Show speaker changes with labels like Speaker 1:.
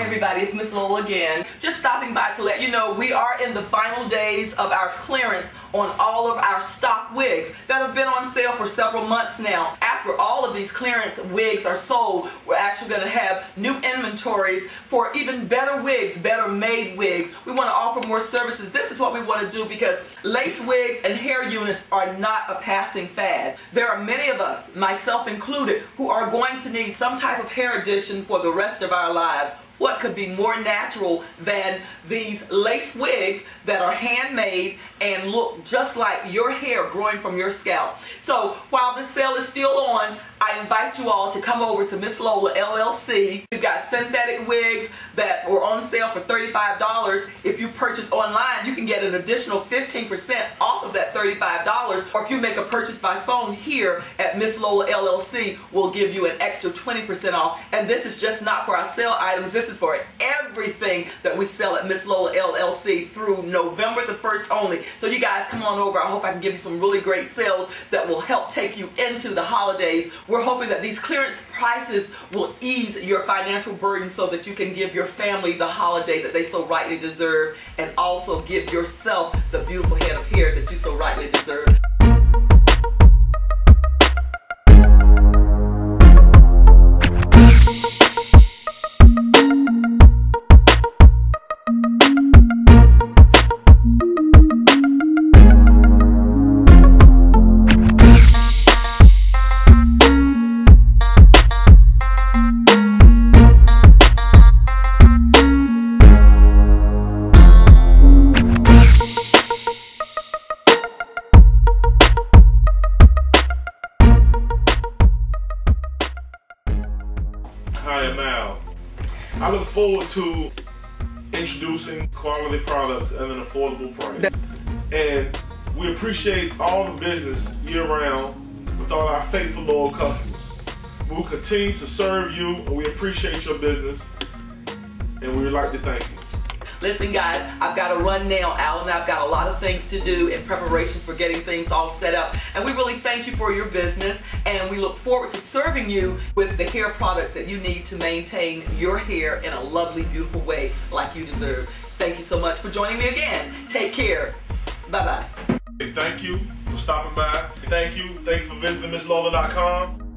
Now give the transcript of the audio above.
Speaker 1: everybody, it's Miss Lola again. Just stopping by to let you know we are in the final days of our clearance on all of our stock wigs that have been on sale for several months now. After all of these clearance wigs are sold, we're actually going to have new inventories for even better wigs, better made wigs. We want to offer more services. This is what we want to do because lace wigs and hair units are not a passing fad. There are many of us, myself included, who are going to need some type of hair addition for the rest of our lives what could be more natural than these lace wigs that are handmade and look just like your hair growing from your scalp. So while the sale is still on, I invite you all to come over to Miss Lola LLC. We've got synthetic wigs that were on sale for $35. If you purchase online, you can get an additional 15% off of that $35. Or if you make a purchase by phone here at Miss Lola LLC, we'll give you an extra 20% off. And this is just not for our sale items. This is for everything that we sell at Miss Lola LLC through November the 1st only. So you guys come on over. I hope I can give you some really great sales that will help take you into the holidays. We're hoping that these clearance prices will ease your financial burden so that you can give your family the holiday that they so rightly deserve and also give yourself the beautiful head of hair that you so rightly deserve.
Speaker 2: I look forward to introducing quality products at an affordable price. And we appreciate all the business year round with all our faithful loyal customers. We will continue to serve you and we appreciate your business and we would like to thank you.
Speaker 1: Listen, guys, I've got to run now. Al and I've got a lot of things to do in preparation for getting things all set up. And we really thank you for your business. And we look forward to serving you with the hair products that you need to maintain your hair in a lovely, beautiful way like you deserve. Thank you so much for joining me again. Take care. Bye bye.
Speaker 2: Thank you for stopping by. Thank you. Thank you for visiting MsLola.com.